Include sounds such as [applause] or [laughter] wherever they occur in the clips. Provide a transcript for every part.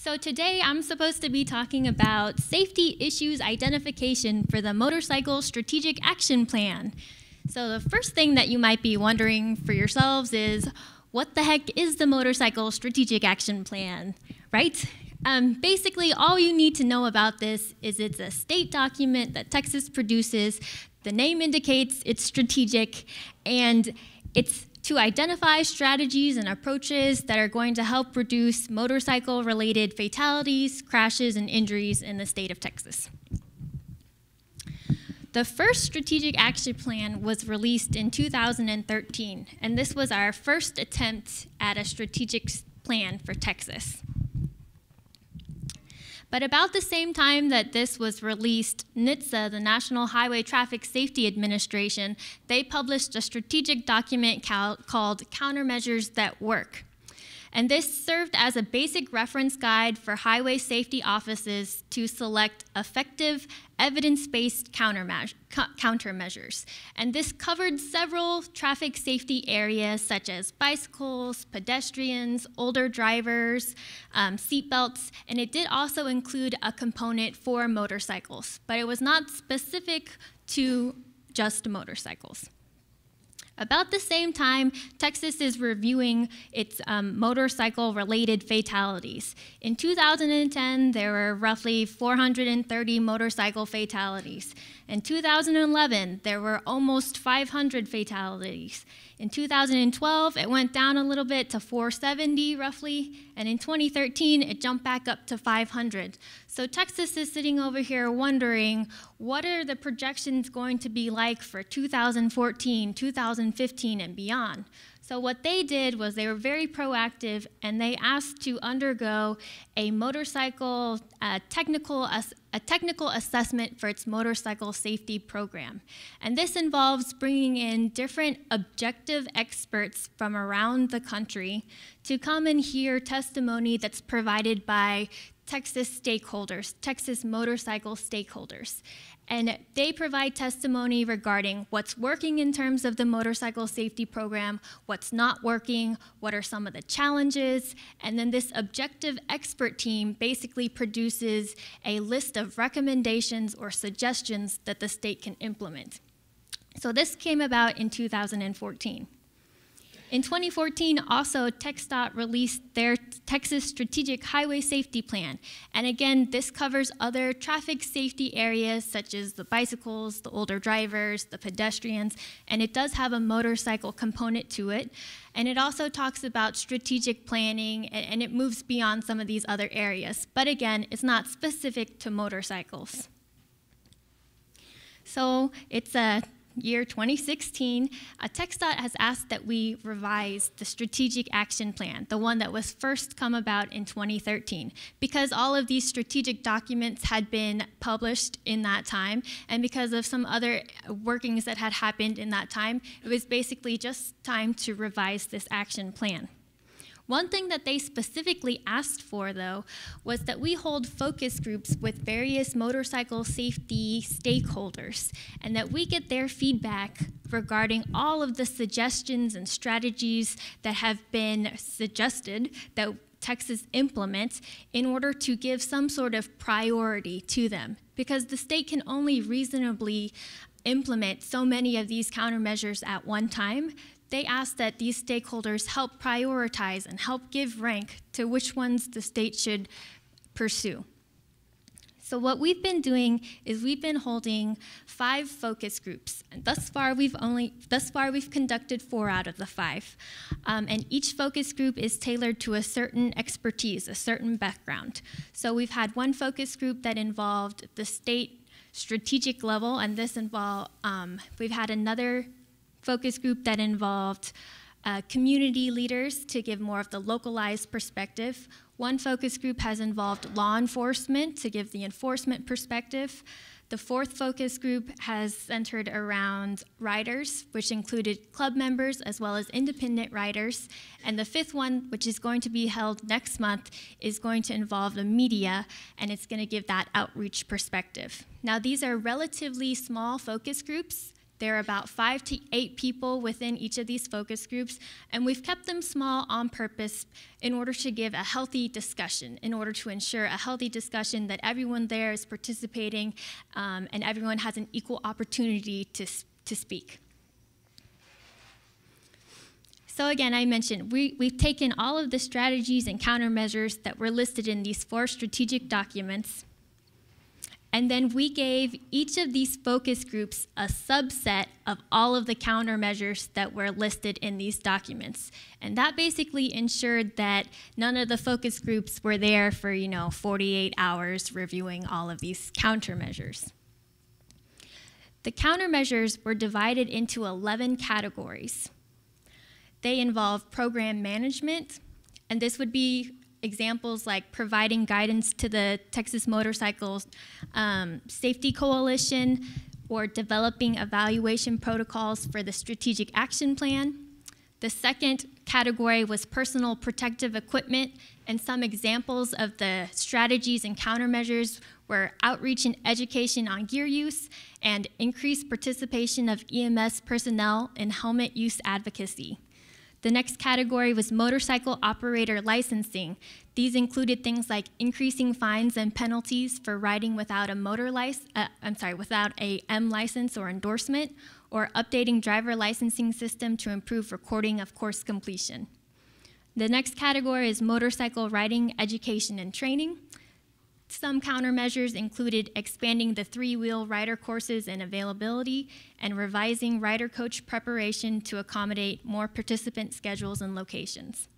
So today I'm supposed to be talking about safety issues identification for the Motorcycle Strategic Action Plan. So the first thing that you might be wondering for yourselves is, what the heck is the Motorcycle Strategic Action Plan, right? Um, basically, all you need to know about this is it's a state document that Texas produces. The name indicates it's strategic, and it's to identify strategies and approaches that are going to help reduce motorcycle related fatalities, crashes, and injuries in the state of Texas. The first strategic action plan was released in 2013, and this was our first attempt at a strategic plan for Texas. But about the same time that this was released, NHTSA, the National Highway Traffic Safety Administration, they published a strategic document called Countermeasures That Work. And this served as a basic reference guide for highway safety offices to select effective evidence-based countermeasures. And this covered several traffic safety areas such as bicycles, pedestrians, older drivers, um, seatbelts, and it did also include a component for motorcycles, but it was not specific to just motorcycles. About the same time, Texas is reviewing its um, motorcycle related fatalities. In 2010, there were roughly 430 motorcycle fatalities. In 2011, there were almost 500 fatalities. In 2012, it went down a little bit to 470 roughly, and in 2013, it jumped back up to 500. So Texas is sitting over here wondering what are the projections going to be like for 2014, 2015, and beyond. So what they did was they were very proactive and they asked to undergo a motorcycle technical a technical assessment for its motorcycle safety program. And this involves bringing in different objective experts from around the country to come and hear testimony that's provided by Texas stakeholders, Texas motorcycle stakeholders. And they provide testimony regarding what's working in terms of the motorcycle safety program, what's not working, what are some of the challenges, and then this objective expert team basically produces a list of recommendations or suggestions that the state can implement. So this came about in 2014. In 2014, also, TxDOT released their Texas Strategic Highway Safety Plan. And again, this covers other traffic safety areas such as the bicycles, the older drivers, the pedestrians, and it does have a motorcycle component to it. And it also talks about strategic planning, and it moves beyond some of these other areas. But again, it's not specific to motorcycles. So it's a year 2016, uh, TxDOT has asked that we revise the strategic action plan, the one that was first come about in 2013, because all of these strategic documents had been published in that time, and because of some other workings that had happened in that time, it was basically just time to revise this action plan. One thing that they specifically asked for, though, was that we hold focus groups with various motorcycle safety stakeholders and that we get their feedback regarding all of the suggestions and strategies that have been suggested that Texas implements in order to give some sort of priority to them. Because the state can only reasonably implement so many of these countermeasures at one time they ask that these stakeholders help prioritize and help give rank to which ones the state should pursue. So what we've been doing is we've been holding five focus groups. And thus far, we've only thus far we've conducted four out of the five, um, and each focus group is tailored to a certain expertise, a certain background. So we've had one focus group that involved the state strategic level, and this involved um, we've had another focus group that involved uh, community leaders to give more of the localized perspective. One focus group has involved law enforcement to give the enforcement perspective. The fourth focus group has centered around riders, which included club members as well as independent riders. And the fifth one, which is going to be held next month, is going to involve the media, and it's going to give that outreach perspective. Now, these are relatively small focus groups There are about five to eight people within each of these focus groups, and we've kept them small on purpose in order to give a healthy discussion, in order to ensure a healthy discussion that everyone there is participating um, and everyone has an equal opportunity to, to speak. So again, I mentioned we, we've taken all of the strategies and countermeasures that were listed in these four strategic documents, and then we gave each of these focus groups a subset of all of the countermeasures that were listed in these documents. And that basically ensured that none of the focus groups were there for, you know, 48 hours reviewing all of these countermeasures. The countermeasures were divided into 11 categories. They involve program management, and this would be examples like providing guidance to the Texas Motorcycle um, Safety Coalition or developing evaluation protocols for the Strategic Action Plan. The second category was personal protective equipment, and some examples of the strategies and countermeasures were outreach and education on gear use and increased participation of EMS personnel in helmet use advocacy. The next category was motorcycle operator licensing. These included things like increasing fines and penalties for riding without a motor license, uh, I'm sorry, without a M license or endorsement, or updating driver licensing system to improve recording of course completion. The next category is motorcycle riding education and training. Some countermeasures included expanding the three-wheel rider courses and availability and revising rider coach preparation to accommodate more participant schedules and locations.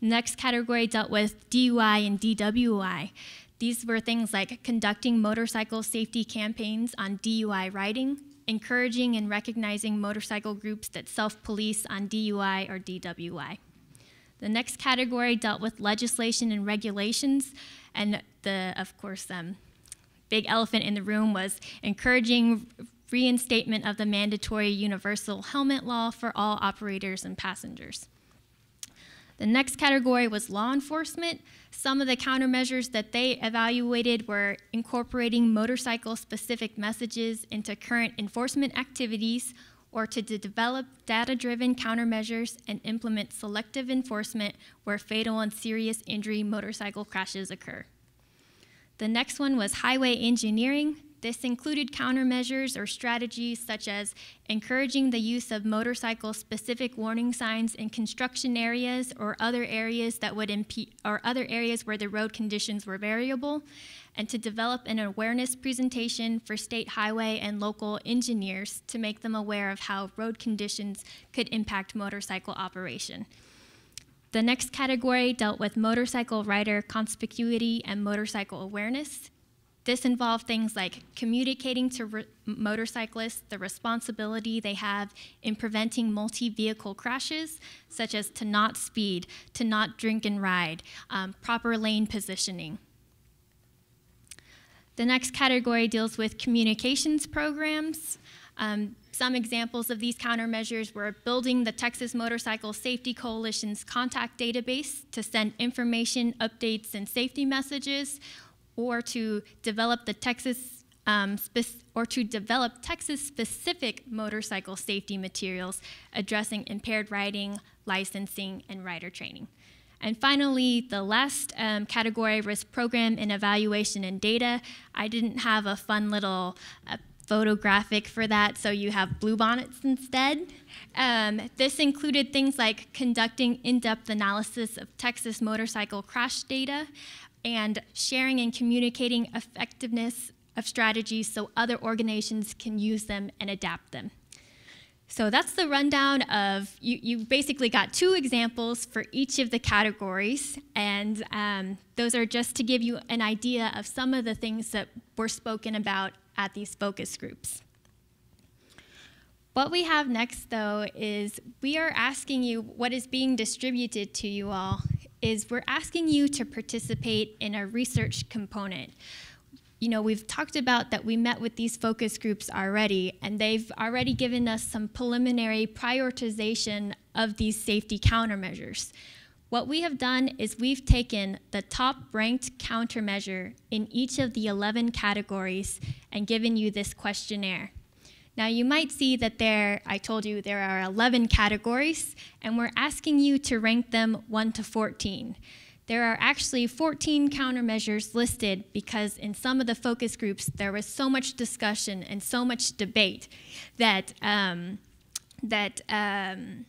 Next category dealt with DUI and DWI. These were things like conducting motorcycle safety campaigns on DUI riding, encouraging and recognizing motorcycle groups that self-police on DUI or DWI. The next category dealt with legislation and regulations, and the, of course, um, big elephant in the room was encouraging reinstatement of the mandatory universal helmet law for all operators and passengers. The next category was law enforcement. Some of the countermeasures that they evaluated were incorporating motorcycle specific messages into current enforcement activities or to develop data driven countermeasures and implement selective enforcement where fatal and serious injury motorcycle crashes occur. The next one was highway engineering. This included countermeasures or strategies such as encouraging the use of motorcycle specific warning signs in construction areas or other areas that would impede or other areas where the road conditions were variable and to develop an awareness presentation for state highway and local engineers to make them aware of how road conditions could impact motorcycle operation. The next category dealt with motorcycle rider conspicuity and motorcycle awareness. This involved things like communicating to motorcyclists the responsibility they have in preventing multi vehicle crashes, such as to not speed, to not drink and ride, um, proper lane positioning. The next category deals with communications programs. Um, some examples of these countermeasures were building the Texas Motorcycle Safety Coalition's contact database to send information, updates, and safety messages, or to develop the Texas um, or to develop Texas-specific motorcycle safety materials addressing impaired riding, licensing, and rider training. And finally, the last um, category was program and evaluation and data. I didn't have a fun little uh, photographic for that, so you have bluebonnets instead. Um, this included things like conducting in-depth analysis of Texas motorcycle crash data and sharing and communicating effectiveness of strategies so other organizations can use them and adapt them. So that's the rundown of, you, you basically got two examples for each of the categories, and um, those are just to give you an idea of some of the things that were spoken about at these focus groups. What we have next, though, is we are asking you what is being distributed to you all is we're asking you to participate in a research component you know, we've talked about that we met with these focus groups already, and they've already given us some preliminary prioritization of these safety countermeasures. What we have done is we've taken the top ranked countermeasure in each of the 11 categories and given you this questionnaire. Now you might see that there, I told you there are 11 categories, and we're asking you to rank them 1 to 14. There are actually 14 countermeasures listed because in some of the focus groups there was so much discussion and so much debate that, um, that um,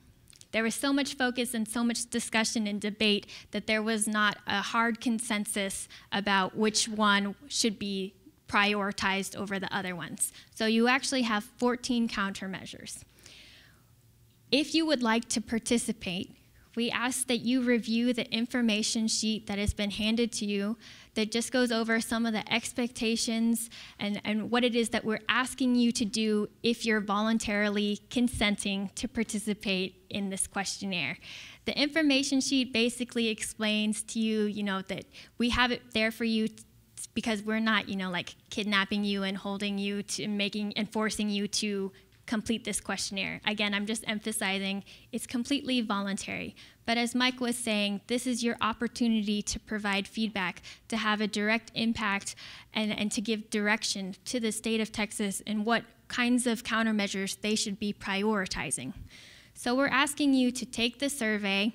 there was so much focus and so much discussion and debate that there was not a hard consensus about which one should be prioritized over the other ones. So you actually have 14 countermeasures. If you would like to participate, we ask that you review the information sheet that has been handed to you that just goes over some of the expectations and, and what it is that we're asking you to do if you're voluntarily consenting to participate in this questionnaire. The information sheet basically explains to you, you know, that we have it there for you because we're not, you know, like kidnapping you and holding you to making and forcing you to complete this questionnaire. Again, I'm just emphasizing it's completely voluntary. But as Mike was saying, this is your opportunity to provide feedback, to have a direct impact, and, and to give direction to the state of Texas and what kinds of countermeasures they should be prioritizing. So we're asking you to take the survey,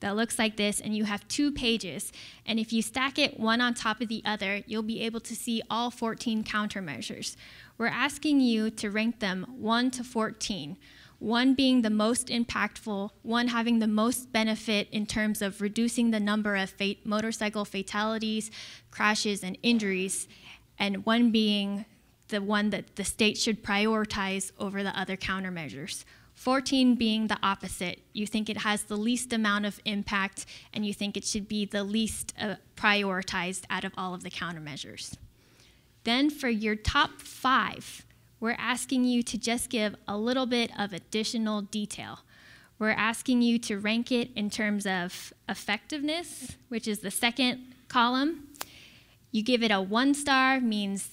that looks like this, and you have two pages. And if you stack it one on top of the other, you'll be able to see all 14 countermeasures. We're asking you to rank them 1 to 14, one being the most impactful, one having the most benefit in terms of reducing the number of motorcycle fatalities, crashes, and injuries, and one being the one that the state should prioritize over the other countermeasures. 14 being the opposite. You think it has the least amount of impact and you think it should be the least uh, prioritized out of all of the countermeasures. Then for your top five, we're asking you to just give a little bit of additional detail. We're asking you to rank it in terms of effectiveness, which is the second column. You give it a one star, means,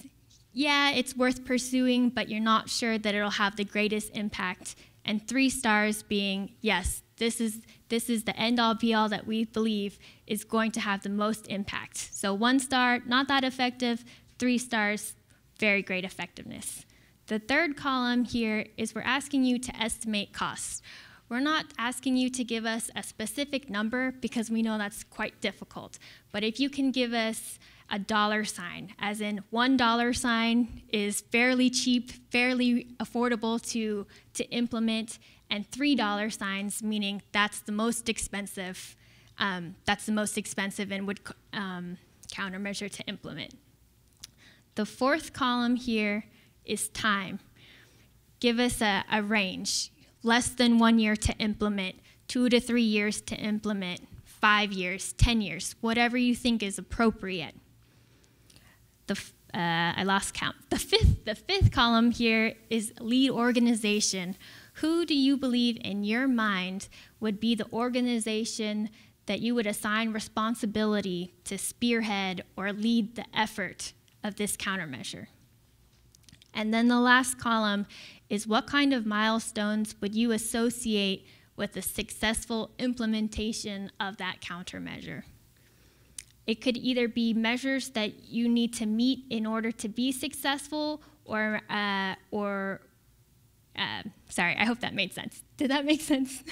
yeah, it's worth pursuing, but you're not sure that it'll have the greatest impact and three stars being yes, this is this is the end all be all that we believe is going to have the most impact. So one star, not that effective, three stars, very great effectiveness. The third column here is we're asking you to estimate costs. We're not asking you to give us a specific number because we know that's quite difficult. But if you can give us a dollar sign, as in one dollar sign is fairly cheap, fairly affordable to, to implement, and three dollar signs, meaning that's the most expensive, um, that's the most expensive and would um, countermeasure to implement. The fourth column here is time. Give us a, a range, less than one year to implement, two to three years to implement, five years, 10 years, whatever you think is appropriate the uh, I lost count. The fifth, the fifth column here is lead organization. Who do you believe in your mind would be the organization that you would assign responsibility to spearhead or lead the effort of this countermeasure? And then the last column is what kind of milestones would you associate with the successful implementation of that countermeasure? It could either be measures that you need to meet in order to be successful, or, uh, or uh, sorry, I hope that made sense. Did that make [laughs] sense?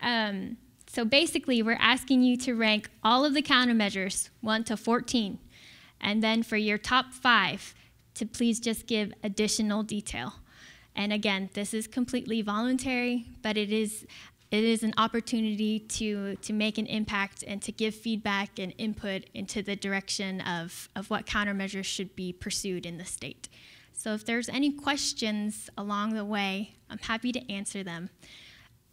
um, so basically, we're asking you to rank all of the countermeasures, 1 to 14, and then for your top five, to please just give additional detail. And again, this is completely voluntary, but it is it is an opportunity to, to make an impact and to give feedback and input into the direction of, of what countermeasures should be pursued in the state. So if there's any questions along the way, I'm happy to answer them.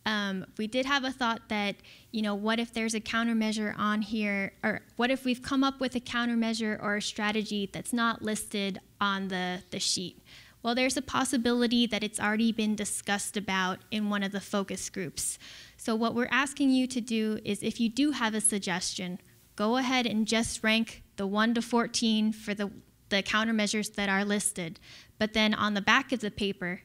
Um, we did have a thought that, you know, what if there's a countermeasure on here, or what if we've come up with a countermeasure or a strategy that's not listed on the, the sheet? Well, there's a possibility that it's already been discussed about in one of the focus groups. So what we're asking you to do is if you do have a suggestion, go ahead and just rank the 1 to 14 for the, the countermeasures that are listed. But then on the back of the paper,